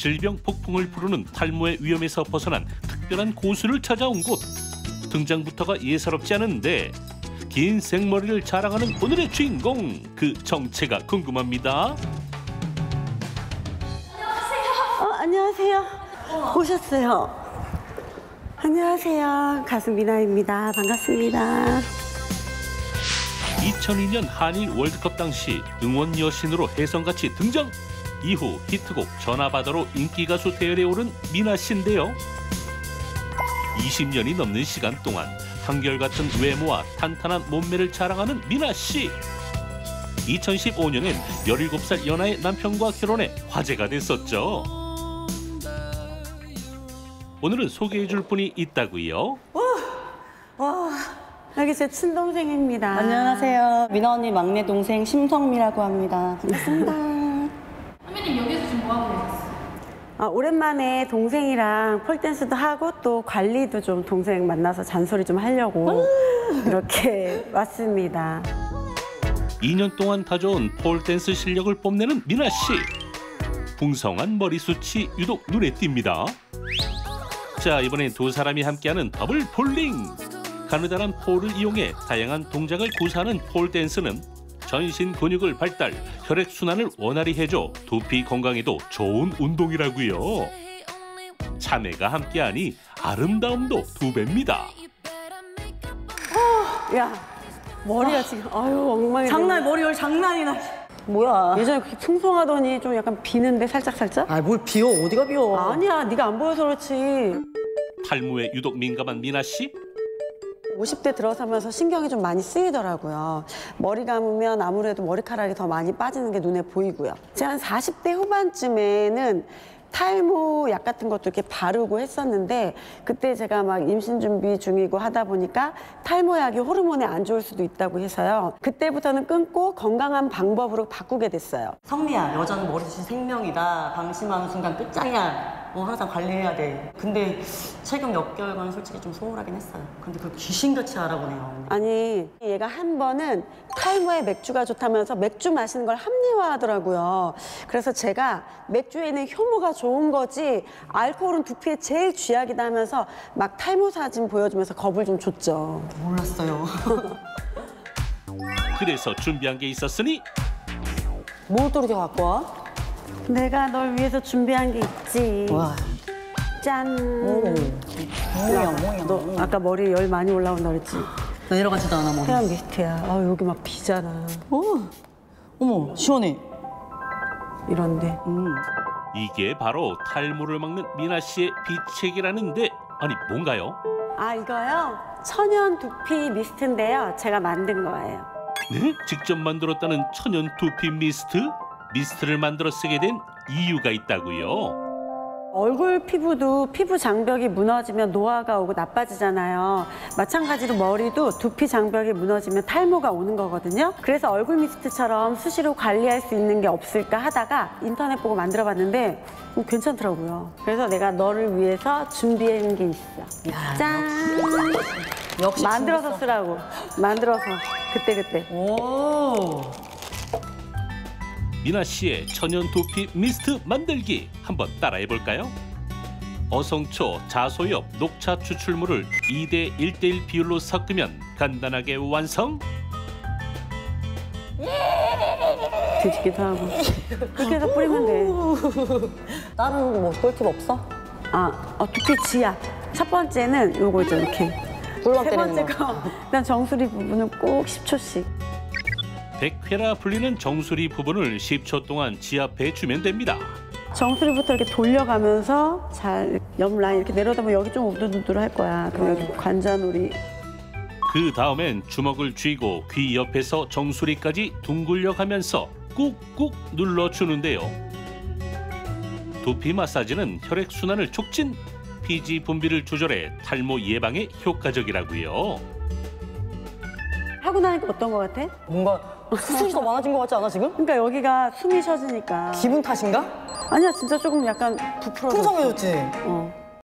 질병 폭풍을 부르는 탈모의 위험에서 벗어난 특별한 고수를 찾아온 곳. 등장부터가 예사롭지 않은데 긴 생머리를 자랑하는 오늘의 주인공 그 정체가 궁금합니다. 어, 안녕하세요. 오셨어요. 안녕하세요. 가수 미나입니다. 반갑습니다. 2002년 한일 월드컵 당시 응원 여신으로 혜성같이 등장. 이후 히트곡 전화받아로 인기 가수 대열에 오른 미나 씨인데요. 20년이 넘는 시간 동안 한결같은 외모와 탄탄한 몸매를 자랑하는 미나 씨. 2015년엔 17살 연하의 남편과 결혼해 화제가 됐었죠. 오늘은 소개해줄 분이 있다고요. 여기 제 친동생입니다. 안녕하세요. 민아 언니 막내 동생 심성미라고 합니다. 반갑습니다. 선배님 여기서 지금 뭐 하고 계셨어요? 아, 오랜만에 동생이랑 폴댄스도 하고 또 관리도 좀 동생 만나서 잔소리 좀 하려고 이렇게 왔습니다. 2년 동안 다져온 폴댄스 실력을 뽐내는 미나 씨. 풍성한 머리숱이 유독 눈에 띕니다. 자, 이번엔 두 사람이 함께하는 더블 폴링. 가느다란 폴을 이용해 다양한 동작을 구사하는 폴댄스는 전신 근육을 발달, 혈액 순환을 원활히 해줘 두피 건강에도 좋은 운동이라고요. 자매가 함께하니 아름다움도 두 배입니다. 야, 머리가 지금 아유 엉망이 장난 머리 열 장난이나. 뭐야? 예전에 그렇게 풍성하더니 좀 약간 비는데 살짝 살짝? 아 뭘 비워 어디가 비워? 아니야, 네가 안 보여서 그렇지. 탈모에 유독 민감한 미나 씨. 50대 들어서면서 신경이 좀 많이 쓰이더라고요. 머리 감으면 아무래도 머리카락이 더 많이 빠지는 게 눈에 보이고요. 제가 한 40대 후반쯤에는 탈모 약 같은 것도 이렇게 바르고 했었는데 그때 제가 막 임신 준비 중이고 하다 보니까 탈모 약이 호르몬에 안 좋을 수도 있다고 해서요. 그때부터는 끊고 건강한 방법으로 바꾸게 됐어요. 성미야 여자는 머리숱이 생명이다. 방심하는 순간 끝장이야. 뭐 항상 관리해야 돼. 근데 최근 몇 개월간 솔직히 좀 소홀하긴 했어요. 근데 그걸 귀신같이 알아보네요. 아니 얘가 한 번은 탈모에 맥주가 좋다면서 맥주 마시는 걸 합리화하더라고요. 그래서 제가 맥주에는 효모가 좋은 거지 알코올은 두피에 제일 쥐약이다 하면서 막 탈모 사진 보여주면서 겁을 좀 줬죠. 몰랐어요. 그래서 준비한 게 있었으니 뭘 또 이렇게 갖고 와? 내가 널 위해서 준비한 게 있지. 와. 짠. 뭐야 뭐야. 너 아까 머리에 열 많이 올라온다 그랬지? 내려가지도 않아 머리. 헤어 미스트야. 아 여기 막 비잖아. 어. 어머 시원해. 이런데. 음. 이게 바로 탈모를 막는 미나 씨의 비책이라는데 아니 뭔가요? 아 이거요? 천연 두피 미스트인데요. 제가 만든 거예요. 네? 직접 만들었다는 천연 두피 미스트? 미스트를 만들어 쓰게 된 이유가 있다고요. 얼굴 피부도 피부 장벽이 무너지면 노화가 오고 나빠지잖아요. 마찬가지로 머리도 두피 장벽이 무너지면 탈모가 오는 거거든요. 그래서 얼굴 미스트처럼 수시로 관리할 수 있는 게 없을까 하다가 인터넷 보고 만들어 봤는데 음, 괜찮더라고요. 그래서 내가 너를 위해서 준비한 게 있어. 야, 짠! 역시 만들어서 쓰라고. 만들어서. 그때그때. 오. 미나 씨의 천연 두피 미스트 만들기 한번 따라해 볼까요? 어성초, 자소엽, 녹차 추출물을 2대 1대1 비율로 섞으면 간단하게 완성. 뒤집기도 하고. 그렇게 해서 뿌리면 돼. 다른 뭐 꿀팁 없어? 아, 어, 두피 지압. 첫 번째는 요거 있죠, 이렇게. 세 때리는 번째 거. 거. 일단 정수리 부분은 꼭 10초씩. 백회라 불리는 정수리 부분을 10초 동안 지압해 주면 됩니다. 정수리부터 이렇게 돌려가면서 잘 옆 라인 이렇게 내려다 보면 여기 좀 우두두두할 거야. 그럼 여기 관자놀이. 그 다음엔 주먹을 쥐고 귀 옆에서 정수리까지 둥글려 가면서 꾹꾹 눌러주는데요. 두피 마사지는 혈액 순환을 촉진, 피지 분비를 조절해 탈모 예방에 효과적이라고요. 하고 나니까 어떤 거 같아? 뭔가 수술이 더 많아진 것 같지 않아 지금? 그러니까 여기가 숨이 쉬어지니까. 기분 탓인가? 아니야, 진짜 조금 약간 부풀어졌어. 풍성해졌지? 어.